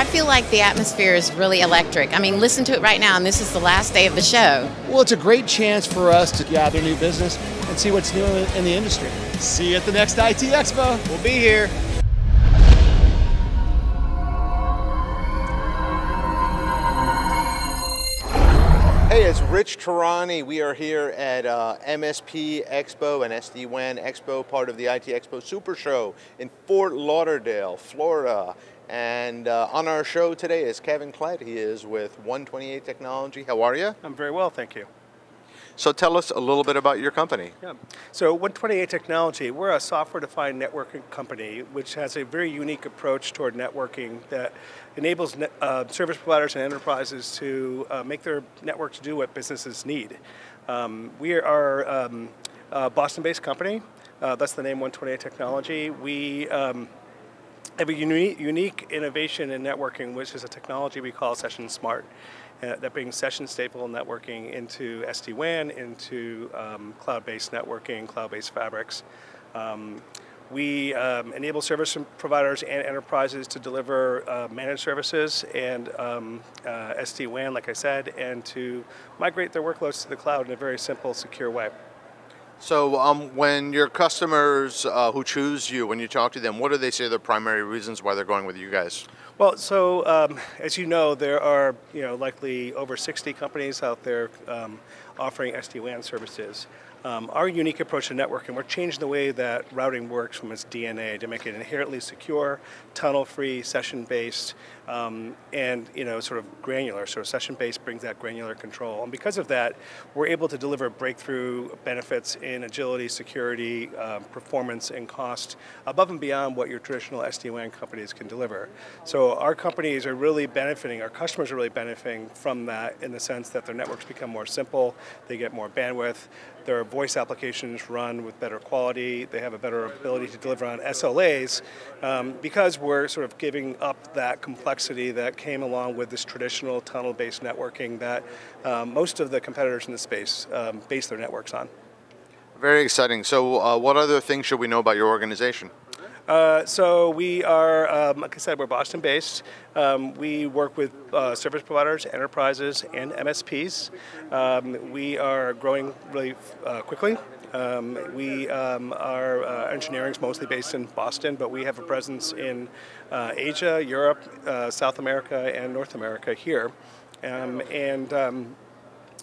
I feel like the atmosphere is really electric. I mean, listen to it right now, and this is the last day of the show. Well, it's a great chance for us to gather new business and see what's new in the industry. See you at the next IT Expo. We'll be here. Hey, it's Rich Tehrani. We are here at uh, MSP Expo and SD-WAN Expo, part of the IT Expo Super Show in Fort Lauderdale, Florida. And uh, on our show today is Kevin Klett. He is with 128 Technology. How are you? I'm very well, thank you. So tell us a little bit about your company. Yeah. So 128 Technology, we're a software-defined networking company which has a very unique approach toward networking that enables uh, service providers and enterprises to uh, make their networks do what businesses need. Um, we are um, a Boston-based company. Uh, that's the name 128 Technology. We um, have a unique, unique innovation in networking, which is a technology we call Session Smart. Uh, that brings session stable networking into SD-WAN, into um, cloud-based networking, cloud-based fabrics. Um, we um, enable service providers and enterprises to deliver uh, managed services and um, uh, SD-WAN, like I said, and to migrate their workloads to the cloud in a very simple, secure way. So um, when your customers uh, who choose you, when you talk to them, what do they say are the primary reasons why they're going with you guys? Well, so um, as you know, there are you know likely over 60 companies out there um, offering SD-WAN services. Um, our unique approach to networking, we're changing the way that routing works from its DNA to make it inherently secure, tunnel-free, session-based, um, and you know sort of granular. So session-based brings that granular control, and because of that, we're able to deliver breakthrough benefits in agility, security, um, performance, and cost above and beyond what your traditional SD-WAN companies can deliver. So our companies are really benefiting, our customers are really benefiting from that in the sense that their networks become more simple, they get more bandwidth, their voice applications run with better quality. They have a better ability to deliver on SLAs um, because we're sort of giving up that complexity that came along with this traditional tunnel-based networking that um, most of the competitors in the space um, base their networks on. Very exciting. So uh, what other things should we know about your organization? Uh, so we are, um, like I said, we're Boston based. Um, we work with uh, service providers, enterprises, and MSPs. Um, we are growing really uh, quickly. Um, we um, our uh, engineering is mostly based in Boston, but we have a presence in uh, Asia, Europe, uh, South America, and North America here. Um, and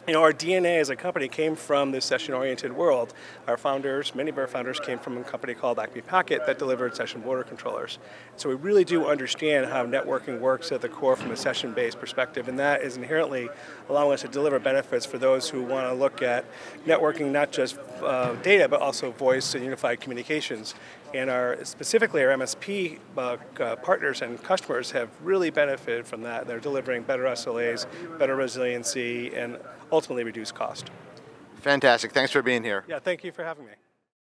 you know, our DNA as a company came from this session-oriented world. Our founders, many of our founders came from a company called Acme Packet that delivered session border controllers. So we really do understand how networking works at the core from a session-based perspective, and that is inherently allowing us to deliver benefits for those who want to look at networking not just uh, data, but also voice and unified communications. And our specifically our MSP uh, uh, partners and customers have really benefited from that. They're delivering better SLAs, better resiliency, and ultimately reduce cost. Fantastic. Thanks for being here. Yeah, thank you for having me.